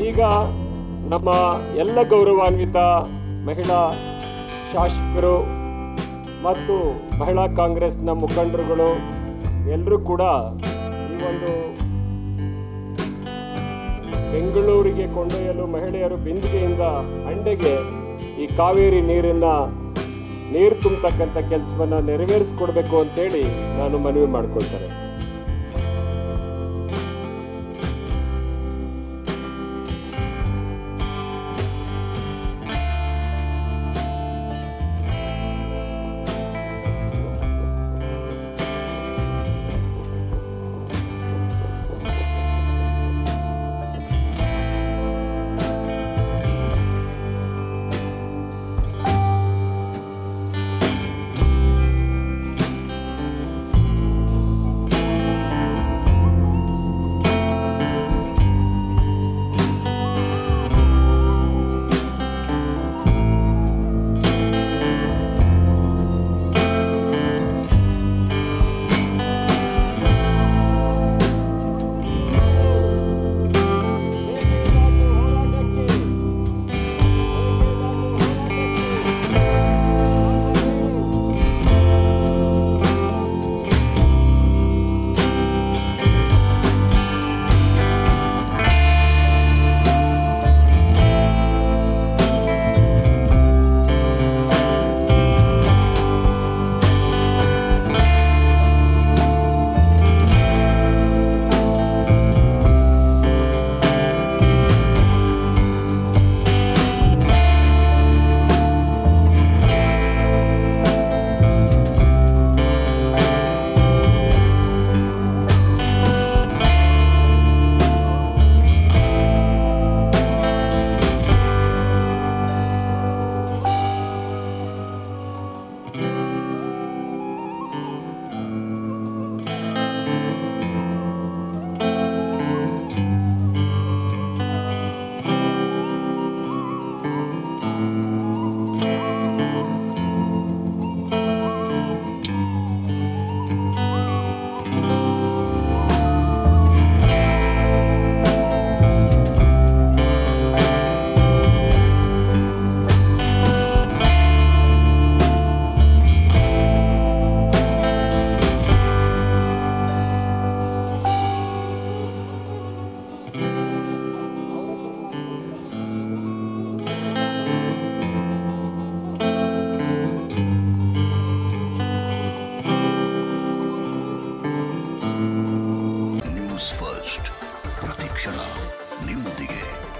ಈಗ ನಮ್ಮ ಎಲ್ಲ ಗೌರವಾನ್ವಿತ ಮಹಿಳಾ ಶಾಸಕರು ಮತ್ತು ಮಹಿಳಾ ಕಾಂಗ್ರೆಸ್ನ ಮುಖಂಡರುಗಳು ಎಲ್ಲರೂ ಕೂಡ ಈ ಒಂದು ಬೆಂಗಳೂರಿಗೆ ಕೊಂಡೊಯ್ಯಲು ಮಹಿಳೆಯರು ಬಿಂದಿಗೆಯಿಂದ ಹಂಡೆಗೆ ಈ ಕಾವೇರಿ ನೀರನ್ನ ನೀರು ತುಂಬತಕ್ಕಂಥ ಕೆಲಸವನ್ನು ನೆರವೇರಿಸ್ಕೊಡ್ಬೇಕು ಅಂತೇಳಿ ನಾನು ಮನವಿ ಮಾಡ್ಕೊಳ್ತಾರೆ ಫಸ್ಟ್ ಪ್ರತಿಕ್ಷಣ ನಿಮ್ಮೊಂದಿಗೆ.